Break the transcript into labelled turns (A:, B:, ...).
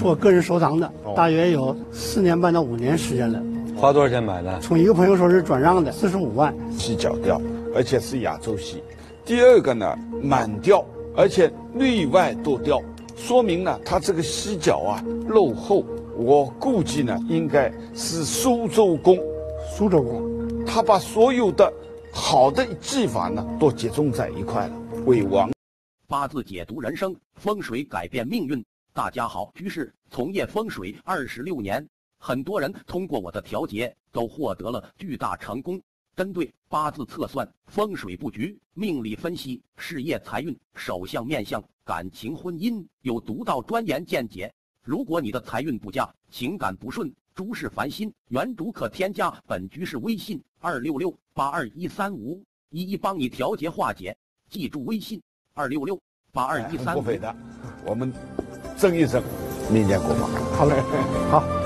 A: 是我个人收藏的，大约有四年半到五年时间了。
B: 花多少钱买的？
A: 从一个朋友手里转让的，四十五万。
C: 犀角调，而且是亚洲犀。第二个呢，满调，而且内外都调，说明呢，它这个犀角啊肉厚。我估计呢，应该是苏州工。
A: 苏州工，
C: 他把所有的好的技法呢，都集中在一块了。为王
D: 八字解读人生，风水改变命运。大家好，居士从业风水二十六年，很多人通过我的调节都获得了巨大成功。针对八字测算、风水布局、命理分析、事业财运、手相面相、感情婚姻，有独到专研见解。如果你的财运不佳、情感不顺、诸事烦心，原主可添加本居士微信二六六八二一三五，一一帮你调节化解。记住微信二六六八二一三五。
C: 不菲的，我们争一争，明年过吧。
A: 好嘞，好。